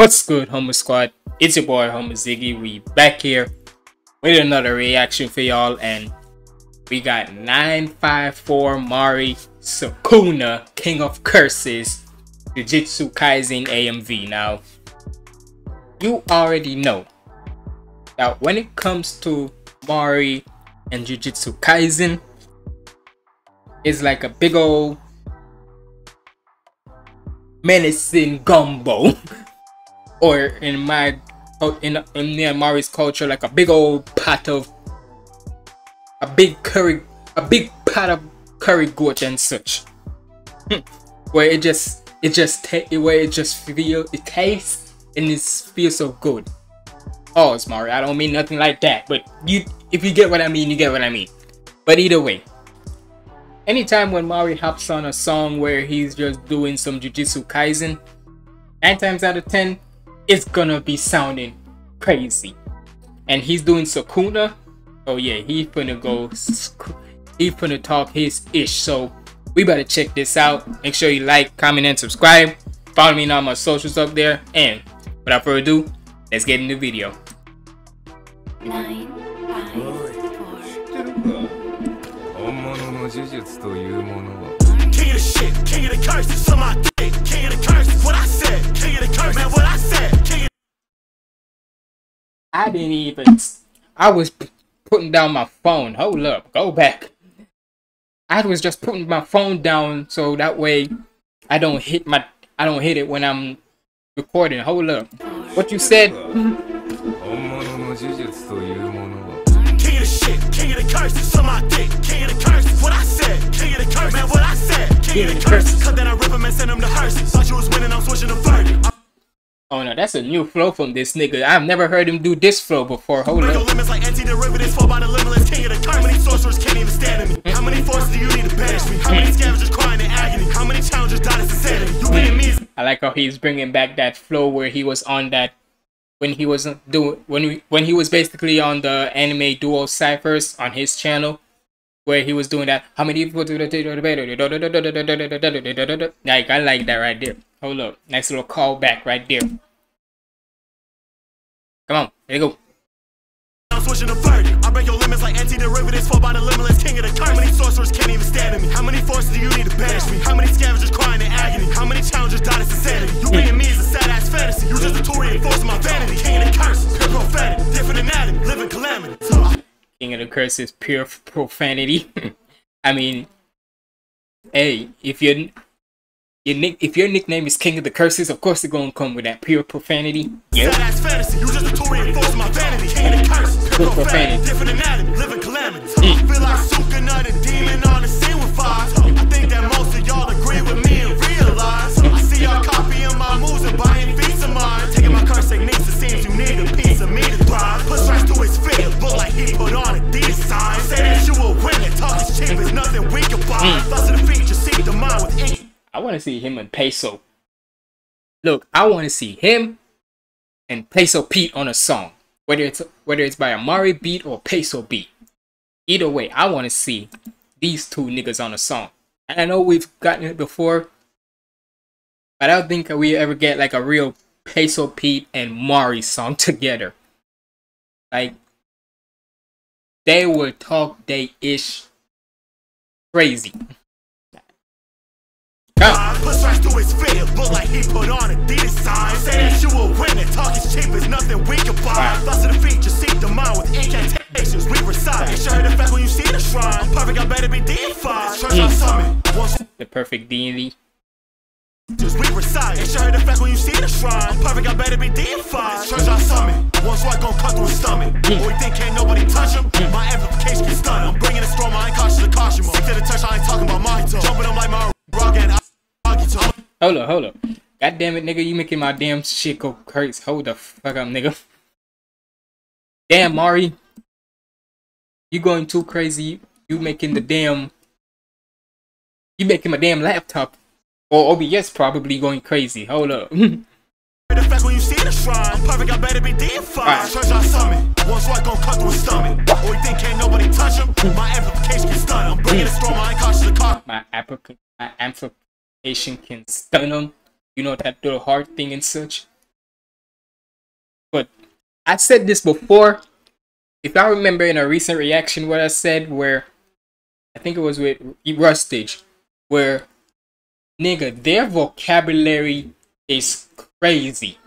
What's good, Humble Squad? It's your boy, Humble Ziggy. We back here with another reaction for y'all, and we got 954 Mari Sukuna, King of Curses, Jujutsu Kaisen AMV. Now, you already know that when it comes to Mari and Jujutsu Kaisen, it's like a big old menacing gumbo. or in my in in Myanmar's culture, like a big old pot of a big curry, a big pot of curry goat and such, hmm. where it just it just where it just feel it tastes and it feels so good. Oh, it's Mari. I don't mean nothing like that, but you if you get what I mean, you get what I mean. But either way, anytime when Mari hops on a song where he's just doing some Jujutsu Kaisen, nine times out of ten, it's gonna be sounding crazy. And he's doing Sukuna. Oh yeah, he finna go. He finna talk his ish. So we better check this out. Make sure you like, comment, and subscribe. Follow me on all my socials up there. And without further ado, let's get in the video. Nine, five, four. King of the shit, king of the curses, on my dick, king of the curses, what I said, I didn't even, I was putting down my phone, hold up, go back. I was just putting my phone down so that way I don't hit my, I don't hit it when I'm recording, hold up. What you said? King of the I rip him and send him to. Thought you was winning, I'm switching to verdict. Oh no, that's a new flow from this nigga. I've never heard him do this flow before. Hold up. limits like anti-derivatives, fall by the limitless king of the How many sorcerers can't even stand me? How many forces do you need to banish me? How many scavengers crying in agony? How many challengers died insanity? You me I like how he's bringing back that flow where he was on that when he was doing when we when he was basically on the anime duo ciphers on his channel where he was doing that. How many people do the like I like that right there. Oh, Hold up. Nice little callback right there. Come on, here you go. I'm switching to verdict. I break your limits like anti-derivatives, fall by the limitless king of the How many sorcerers can't even stand me? How many forces do you need to banish me? How many scavengers crying in agony? How many challengers died insanity? You being me is a sad ass fantasy. You just a tool reinforcing my vanity. King of the curses, pure profanity, different anatomy, living calamity. King of the Curses, pure profanity. I mean, hey, if your your nick if your nickname is King of the Curses, of course it's gonna come with that pure profanity. Yeah. fantasy. You just a reinforce my vanity. King of the Curses, pure profanity, different living calamity. Mm. Feel like Suka, not a demon on the scene with. I think that most of y'all agree with me and realize. I see y'all copying my moves and buying feats of mine. Taking my curse techniques, it seems you need a piece of me to thrive. Put stripes to his feet, look like he put on Adidas sign. Say that you will win it, talk is cheap, it's nothing we can buy. Mm. Thoughts of the feature, seek the mind with ink. I want to see him and Peso. Look, I want to see him and Peso Pete on a song. Whether it's whether it's by a Mari beat or Peso beat. Either way, I want to see these two niggas on a song. And I know we've gotten it before, but I don't think we ever get like a real Peso Pete and Mari song together. Like they would talk they ish crazy. Put stripes to his feet, look like he put on Adidas sign. Say that you will win it, talk is cheap, it's nothing we can buy. Thoughts of the feature, seek the mind with incantations, we recite. Make sure the fact when you see the shrine, perfect, I better be deified. Church on summit. The perfect deity. Just we recite. Make sure the fact when you see the shrine, perfect, I better be deified. Church on summit. One strike gon' cut through his stomach. Mm. we think can't nobody touch him. Mm. My amplification can stun him. Bringing a storm, I ain't cautious of caution. Stick to the touch, I ain't talking about my toe. Jumping him like my rock and Hold up, hold up. God damn it, nigga, you making my damn shit go crazy. Hold the fuck up, nigga. Damn, Mari. You going too crazy. You making the damn... You making my damn laptop or OBS probably going crazy. Hold up. the fact when you see the shrine, perfect, I better be deified. Church I one swipe gon' cut through his stomach. Or you think can't nobody touch him? My amplification can stun him. Bringing the storm, I ain't cautious of car. My my amplification Asian can stun them. You know that little heart thing and such. But I said this before. If I remember in a recent reaction, what I said, where I think it was with Rustage, where nigga, their vocabulary is crazy.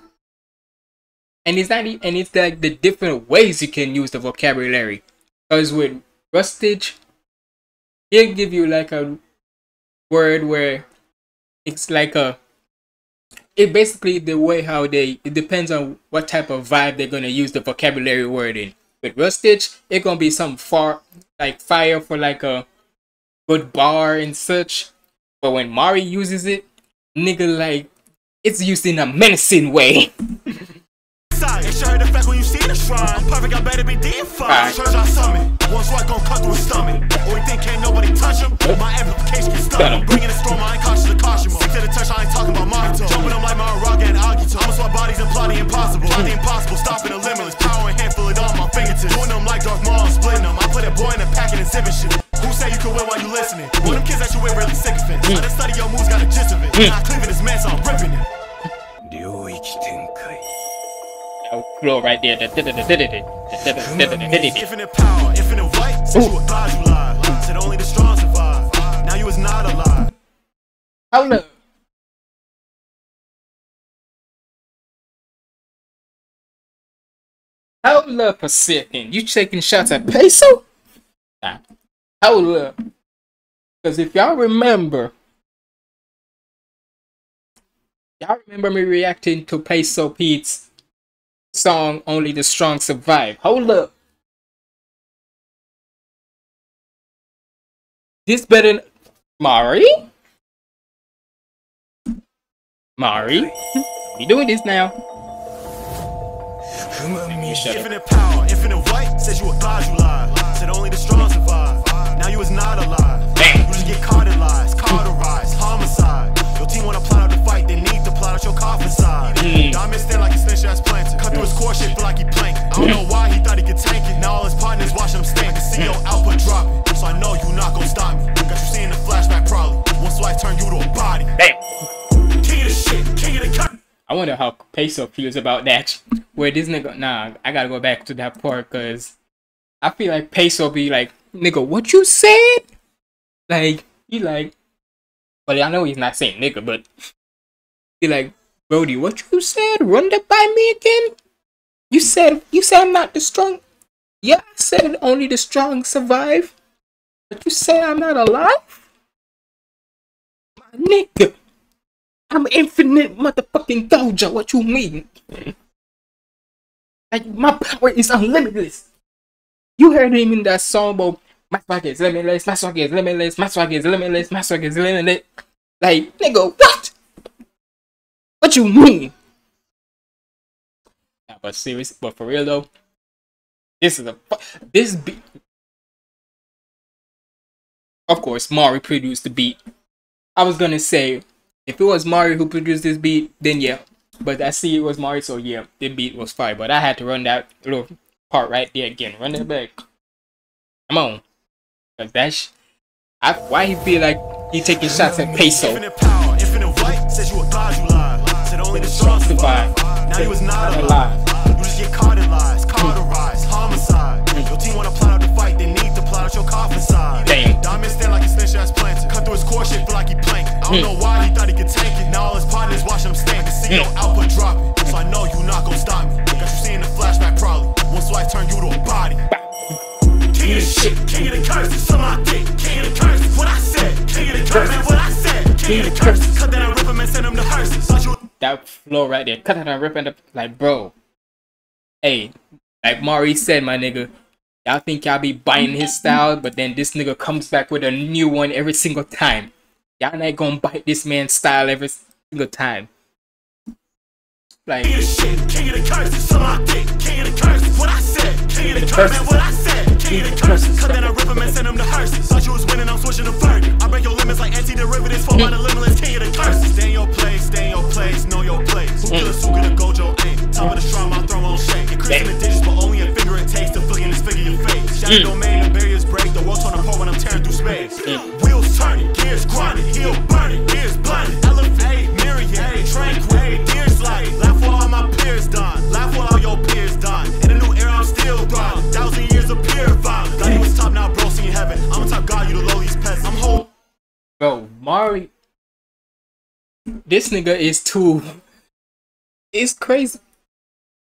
And it's not, and it's like the different ways you can use the vocabulary. Because with Rustage, he'll give you like a word where it's like a it basically the way how they it depends on what type of vibe they're gonna use the vocabulary word in. With Rustage, it's gonna be some far like fire for like a good bar and such. But when Mari uses it, nigga like it's used in a menacing way. side. Sure the fact when you see the shrine. I'm perfect, I better be deified. Right. Church I summon. One strike gon' cut through his stomach. Or you can't nobody touch him? My amplification can stun. Bringing the storm, I ain't cautious right there. Infinite power, infinite white. Said you a god, you lied. Said only the strong survive. Now you is not alive. Hold up. Hold up a second. You taking shots at Peso? Nah. Hold up. Because if y'all remember, y'all remember me reacting to Peso Pete's song Only the Strong Survive. Hold up. This better. Mari? Mari? We doing this now. Infinite power, infinite white. Said you a god, you lied. Said only the strong survive. Now you is not alive. Damn. You just get caught in lies, cauterized, homicide. Your team wanna plot out the fight, they need out your coffin side. Mm. Diamond stand like a snitch ass planted. Cut through his core shit, feel like he. I don't know why he thought he could tank it. Now all his partners watching him stank. I can see your output dropping. So I know you not gonna stop me. Got you seeing the flashback probably. Life turn you to a body. Damn. King of the shit, king of the cut. I wonder how Peso feels about that. Where this nigga, nah, I gotta go back to that part because I feel like Peso be like, nigga, what you said? Like, he like, well, I know he's not saying nigga, but he like, Brody, what you said? Run that by me again? You said, you said I'm not the strong. Yeah, I said only the strong survive. But you say I'm not alive? My nigga. I'm infinite motherfucking Gojo. What you mean? Like my power is unlimitless. You heard him in that song about my swag is limitless, my swag is limitless, my swag is limitless, my swag is limitless. Like nigga, what? What you mean? Nah, but serious, but for real though, this is a this beat. Of course, Mari produced the beat. I was gonna say if it was Mari who produced this beat, then yeah. But I see it was Mari, so yeah, the beat was fire. But I had to run that little part right there again. Run it back. Come on. Cause that sh- I, why he feel like he taking shots at Peso? Infinite power, infinite white. Only the strong survive. Now you was not alive. You just get caught in lies, cauterized, homicide. Your team wanna plot out the fight, they need to plot out your coffin side. Damn. Diamond stand like a snitch ass planted. Cut through his core shit, feel like he planked. I don't hmm. know why he thought he could tank it. Now all his partners watching him stank. Can see no output hmm. dropping. So I know you not gonna stop me. Got you seeing the flashback probably. Once life turn you to a body. King of the shit, king of the curses, some my dick, king of the curses. What I said, king of the curse, man, what I said, king of the curses. Cut that and That flow right there, cut it and rip it up. Like, bro, hey, like Mari said, my nigga, y'all think y'all be buying his style, but then this nigga comes back with a new one every single time. Y'all not gonna bite this man's style every single time. Like, king of the curses, man, what I said, king of the curses. Cut that and rip him and send him to hearses. Thought you was winning, I'm switching to verdict. I break your limits like anti-derivatives, fall by the limitless, king of the curses. Stay in your place, stay in your place, know your place. Who kill a suit, get a gojo ain't. Top of the strong, my throne won't shake. Increasing the digits, but only a finger it takes to flick in this figure your face. Shadow mm. domain, the barriers break, the world torn apart when I'm tearing through space. Mm. Wheels turning, gears grinding, heel this nigga is too. It's crazy.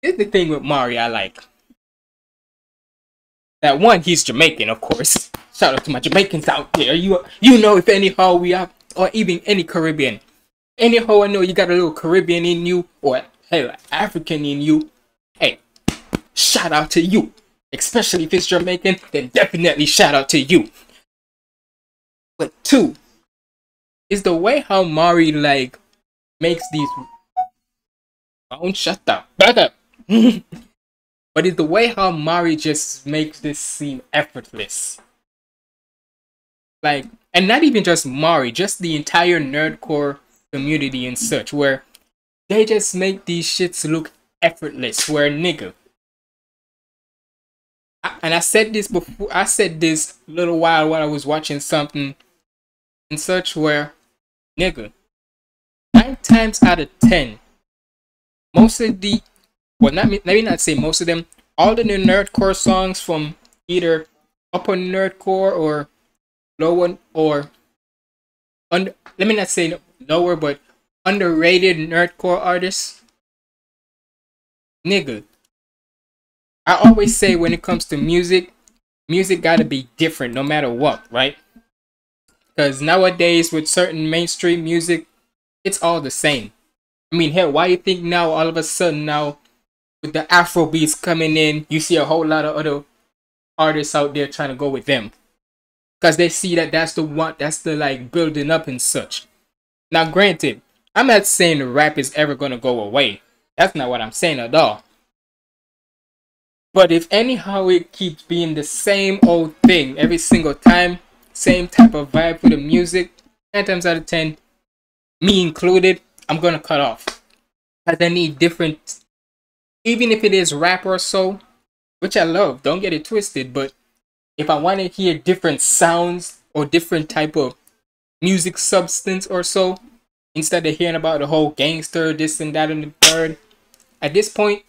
Here's the thing with Mari I like. That one, he's Jamaican, of course. Shout out to my Jamaicans out there. You you know if anyhow we are, or even any Caribbean. Anyhow, I know you got a little Caribbean in you, or hell, African in you. Hey, shout out to you. Especially if it's Jamaican, then definitely shout out to you. But two, is the way how Mari like makes these. Don't shut up, back up. but it's the way how Mari just makes this seem effortless. Like, and not even just Mari, just the entire nerdcore community and such, where they just make these shits look effortless. Where nigga, I, and I said this before. I said this little while while I was watching something and such, where nigga, nine times out of ten, most of the, well, not let me not say most of them, all the new nerdcore songs from either upper nerdcore or lower or under. Let me not say lower, but underrated nerdcore artists. Nigga, I always say when it comes to music, music gotta be different no matter what, right? Because nowadays, with certain mainstream music, it's all the same. I mean, hell, why you think now all of a sudden now with the Afro beats coming in, you see a whole lot of other artists out there trying to go with them because they see that that's the one that's the like building up and such. Now, granted, I'm not saying the rap is ever gonna go away. That's not what I'm saying at all. But if anyhow it keeps being the same old thing every single time, same type of vibe for the music, nine times out of ten, me included, I'm gonna cut off. Cause I need different even if it is rap or so, which I love, don't get it twisted, but if I want to hear different sounds or different type of music substance or so, instead of hearing about the whole gangster, this and that and the third, at this point,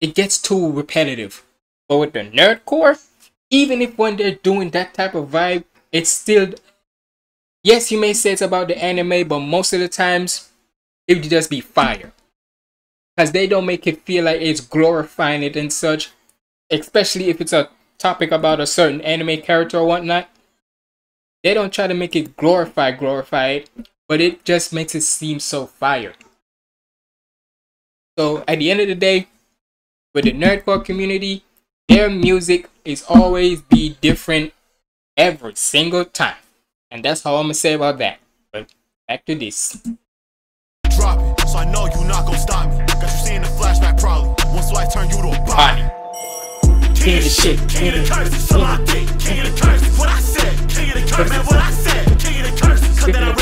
it gets too repetitive. But with the nerdcore, even if when they're doing that type of vibe, it's still yes, you may say it's about the anime, but most of the times it would just be fire because they don't make it feel like it's glorifying it and such, especially if it's a topic about a certain anime character or whatnot. They don't try to make it glorify, glorify it, but it just makes it seem so fire. So at the end of the day, with the nerdcore community, their music is always be different every single time. And that's all I'm gonna say about that. But back to this. Drop it, so I know you not gonna stop me. Got you seeing the flashback probably. Once life turn you to a body. King of the shit, king of the curses, till I get king of the. What I said, king of the man, what I said, king of the curses. Cut that I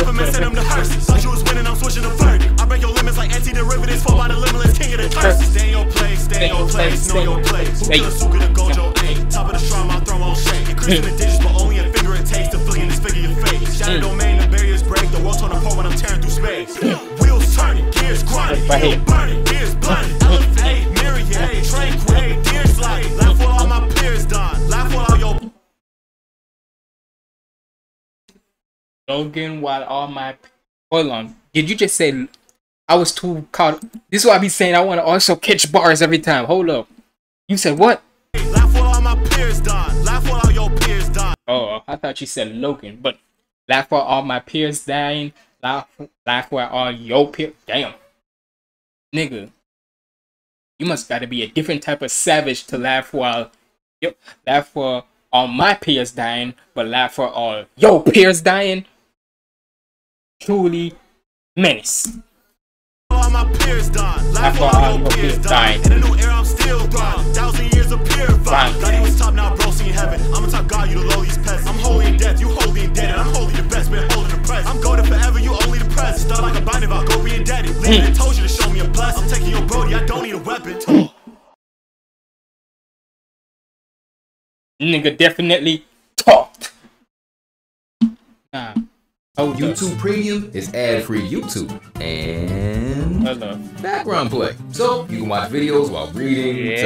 in your place, know your place. Who could Suka the Gojo eight? Top of the shrine, my throne won't shake. Increasing the hmm. digits, but only a finger it takes to flick this figure your face. Hmm. Shadow domain, the barriers break, the world torn apart when I'm tearing through space. Hmm. Wheels turning, gears grinding, burning, gears blinding. Elevate, myriad, tranquil, deer sliding. Laugh for all my peers done. Laugh for all your. Logan, while all my. Hold on. Did you just say I was too caught? This is what I be saying. I want to also catch bars every time. Hold up. You said what? Laugh for all my peers done. Laugh for all your peers done. Oh, I thought you said Logan, but laugh for all my peers dying. Laugh, laugh for all your peers. Damn. Nigga. You must gotta be a different type of savage to laugh while. Yo, laugh for all my peers dying, but laugh for all your peers dying. Truly menace. All my peers dying. Laugh for all your peers dying. In a new era, I'm still grinding. Thousand years of pure vibe. God, he was top now, bro, see heaven. I'm a top God, you the lowliest pest. I'm holy in death, you holy in dead, and I'm holy the best, been holding the press. I'm golden forever, you only the press. Start like a binding vow, go be indebted. Leaving and told you to show me a blessing. I'm taking your brody, I don't need a weapon. Nigga definitely talked. Nah. Oh, YouTube Premium is ad-free YouTube and background play. So you can watch videos while reading, yeah.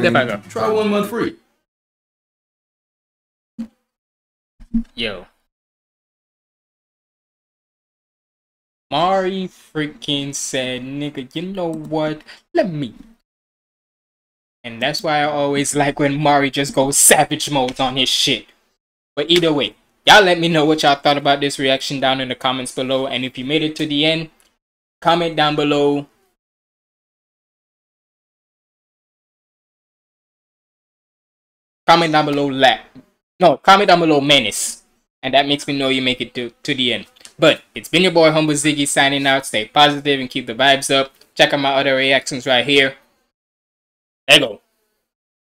searching, shopping. Try one month free. Yo. Mari freaking said, nigga, you know what? Let me. And that's why I always like when Mari just goes savage mode on his shit. But either way, y'all let me know what y'all thought about this reaction down in the comments below. And if you made it to the end, comment down below. Comment down below, la no, comment down below, menace. And that makes me know you make it to, to the end. But it's been your boy Humble Ziggy signing out. Stay positive and keep the vibes up. Check out my other reactions right here. There go.